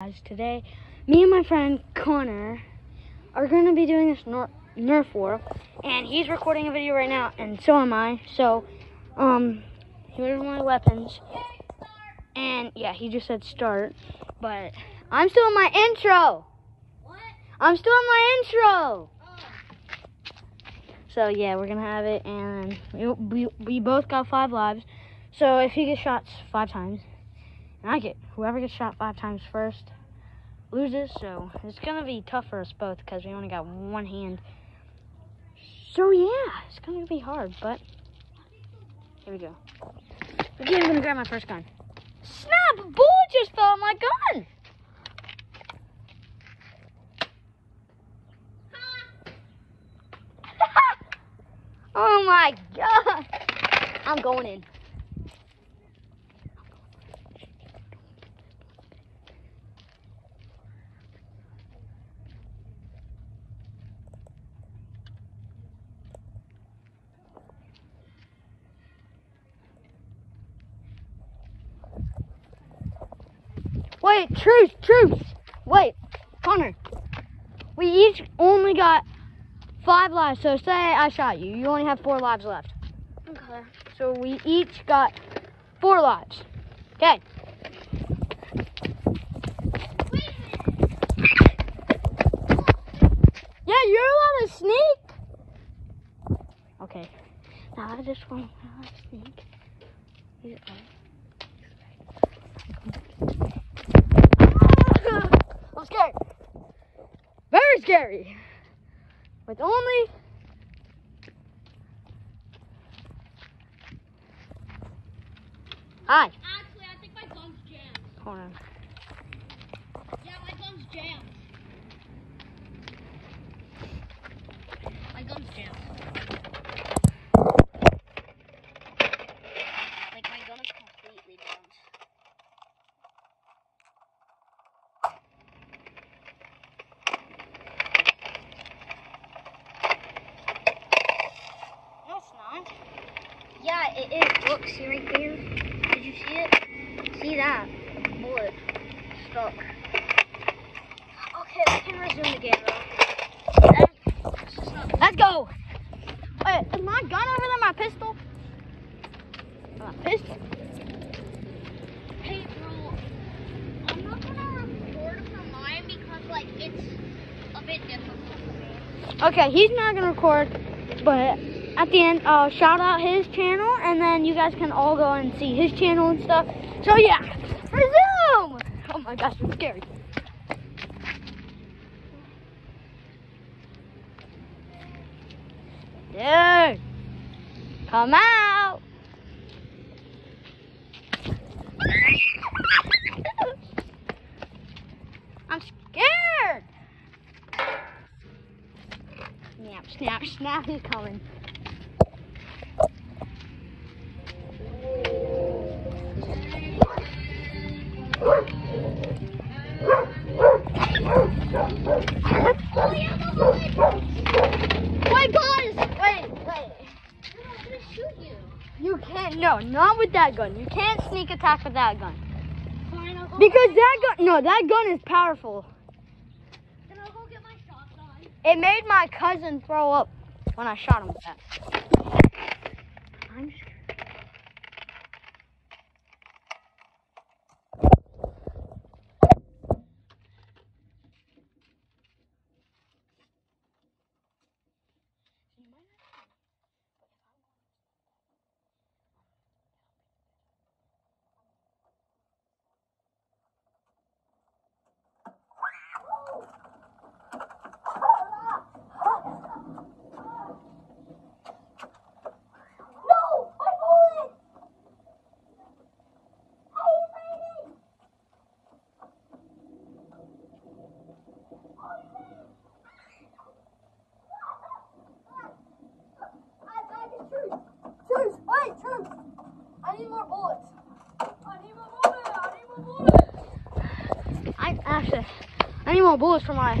guys. Today, me and my friend Connor are going to be doing this Ner- Nerf war, and he's recording a video right now, and so am I. So, um, here's my weapons, and yeah, he just said start, but I'm still in my intro. What? I'm still in my intro. Oh. So yeah, we're gonna have it, and we, we, we both got five lives. So if he gets shot five times, and I get whoever gets shot five times first loses. So it's gonna be tough for us both because we only got one hand. So yeah, it's gonna be hard, but here we go. Again, I'm gonna grab my first gun. Snap! A bullet just fell on my gun. oh my god! I'm going in. Wait, truce, truce. Wait, Connor. We each only got five lives. So say I shot you. You only have four lives left. Okay. So we each got four lives. Okay. Yeah, you're allowed to sneak. Okay. Now I just want to sneak. I'm scared. Very scary. With only Hi. Actually, I think my gun's jammed. Hold on. Yeah, my gun's jammed. My gun's jammed. Like, my gun is completely jammed. No, it's not. Yeah, it is. Look, see right there? Did you see it? See that? The bullet stuck. Okay, we can resume the game though. Let's just not- Let's go. Wait, is my gun over there? My pistol? Hey, bro, I'm not gonna record from mine because, like, it's a bit difficult. Okay, he's not gonna record, but at the end, I'll shout out his channel, and then you guys can all go and see his channel and stuff. So yeah, resume. Oh my gosh, it's scary. Dude, come out. I'm scared. Snap, snap, snap, he's coming. Wait, guys! Wait, wait. I'm gonna shoot you. You can't, no, not with that gun. You can't sneak attack with that gun. Fine, I'll go Because that gun, no, that gun is powerful. my, I'll go get my shotgun. It made my cousin throw up when I shot him with that. I'm just No! My bullet! Truce, wait, truce. I need more bullets. I need my bullet! I need my bullet! I actually, I need more bullets for my,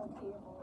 Still to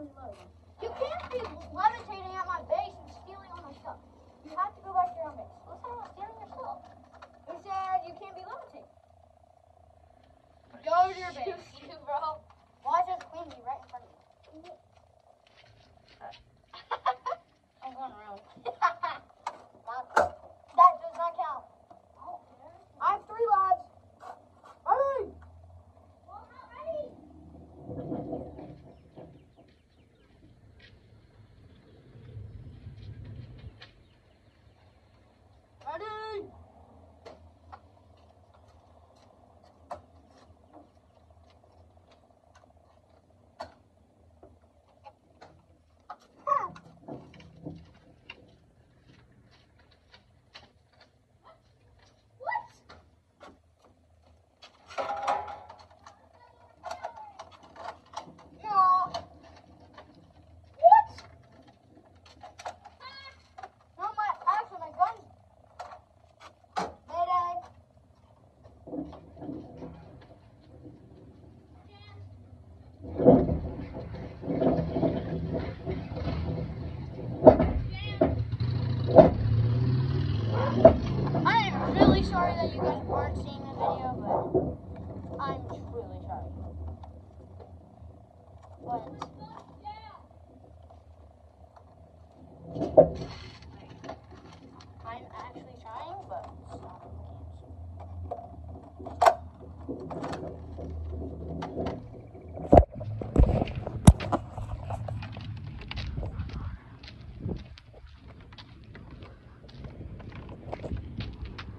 really low.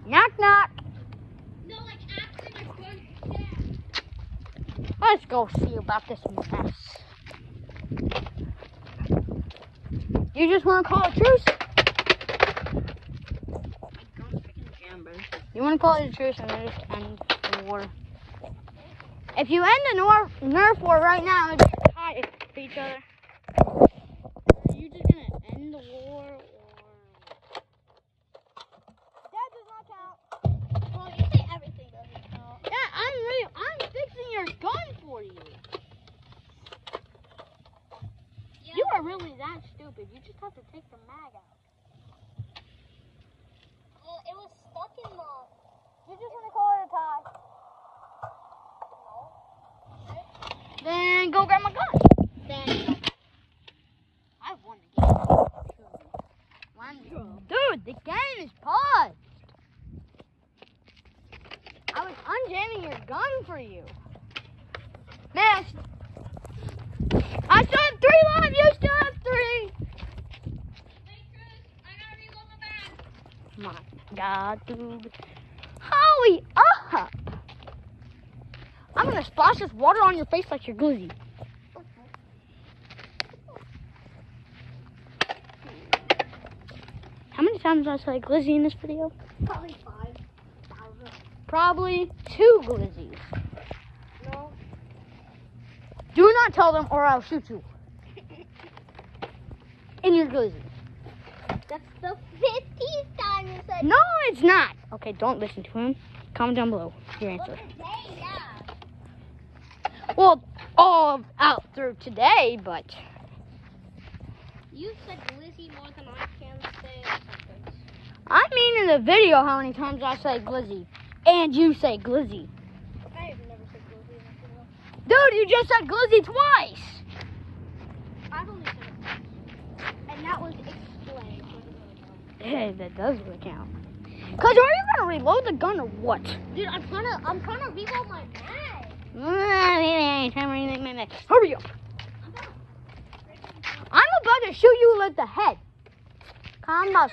Knock knock. No, like. Let's go see about this mess. You just want to call it truce? You want to call it a truce and just end the war? If you end the Nerf, Nerf war right now, just tie to each other. Are you just gonna end the war, or That does not count. Well, you say everything doesn't count. yeah, I'm really, I'm fixing your gun for you. Yeah. You are really that stupid. You just have to take the mag out. Well, it was stuck in the. You just want to call it a tie. No. Then go grab my gun. Then. I won the game. One. Dude, the game is paused. I was unjamming your gun for you. Man, I still have three left. You still have three. My God, dude. Holy up. Uh-huh. I'm gonna splash this water on your face like you're glizzy. How many times did I say glizzy in this video? Probably five thousand. Probably two glizzies. No. Do not tell them or I'll shoot you. In your glizzy. That's the you said. No, it's not. Okay, don't listen to him. Comment down below your answer. Today, yeah. Well, all out through today, but You said glizzy more than I can say. I mean in the video how many times I say glizzy. And you say glizzy. I have never said glizzy in a video. Dude, you just said glizzy twice. I've only said it once. And that was explained. so it doesn't really count. Hey, that does really count. Cause are you gonna reload the gun or what? Dude, I'm trying to, I'm trying to reload my mag. Hurry up. I'm about to shoot you with the head. Calm down.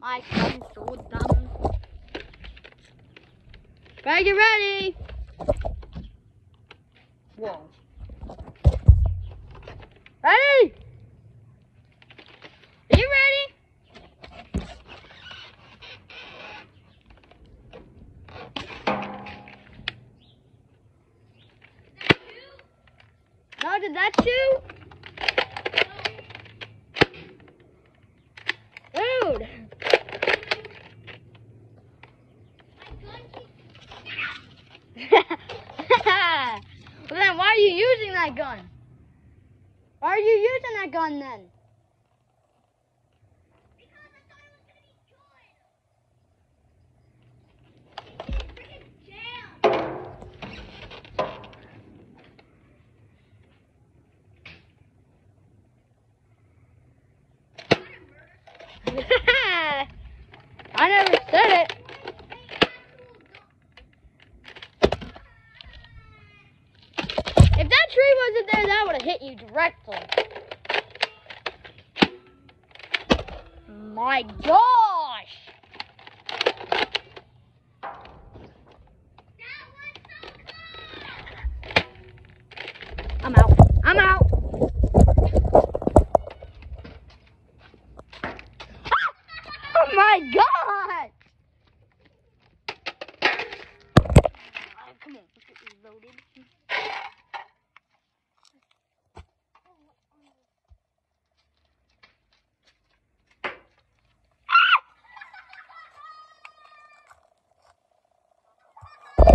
My son's so dumb. Better get ready. Whoa. Ready? Are you ready? No, did that shoot? Dude. well, then why are you using that gun? Why are you using that gun then? I never said it. If that tree wasn't there, that would My gosh!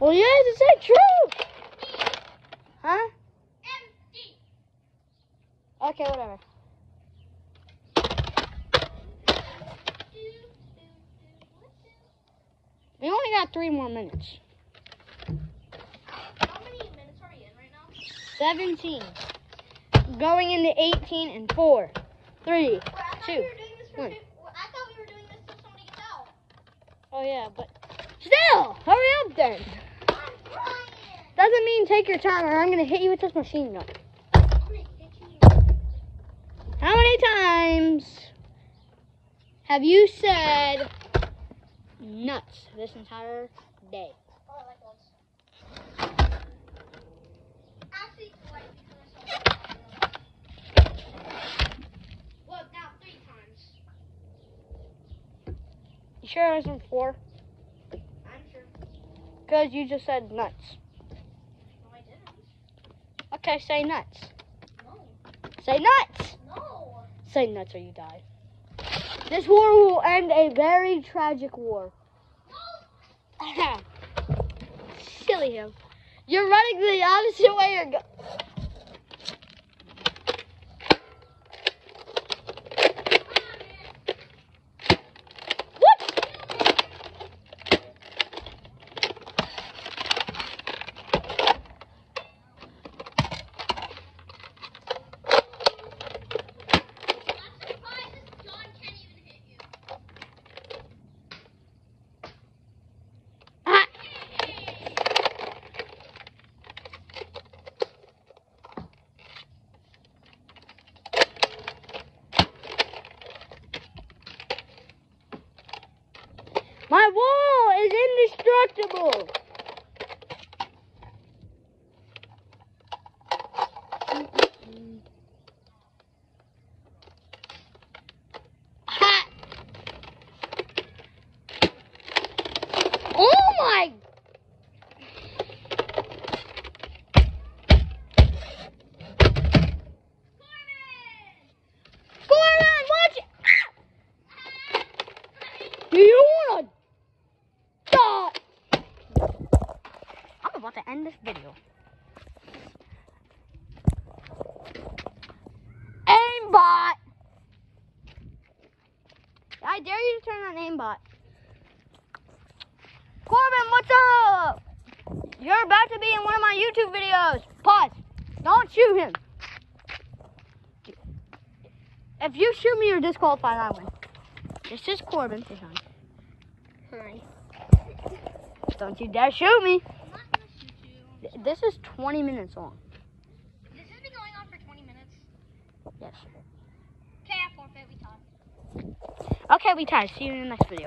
Well, have to say true. Huh? Empty. Okay, whatever. We only got three more minutes. How many minutes are we in right now? 17. Going into 18 and 4, 3. Wait, I Two. we were doing this for One. fif- I thought we were doing this till somebody gets out. Oh, yeah, but still, hurry up then. Doesn't mean take your time or I'm going to hit you with this machine gun. I'm gonna hit you. How many times have you said nuts this entire day? I like those. Actually, like, because I saw Well, now three times. You sure it wasn't four? I'm sure. Because you just said nuts. No, say nuts. No. Say nuts! No. Say nuts or you die. This war will end a very tragic war. Silly him. You're running the opposite way you're go- My wall is indestructible. Ha! Oh my! Gorman, watch it! Ah! Do you wanna die? I'm about to end this video. Aimbot! I dare you to turn on aimbot. Corbin, what's up? You're about to be in one of my YouTube videos. Pause. Don't shoot him. If you shoot me, you're disqualified. I win. This is Corbin. Say hi. Hi. Don't you dare shoot me. I'm not gonna shoot This is 20 minutes long. This has been going on for 20 minutes. We tied. See you in the next video.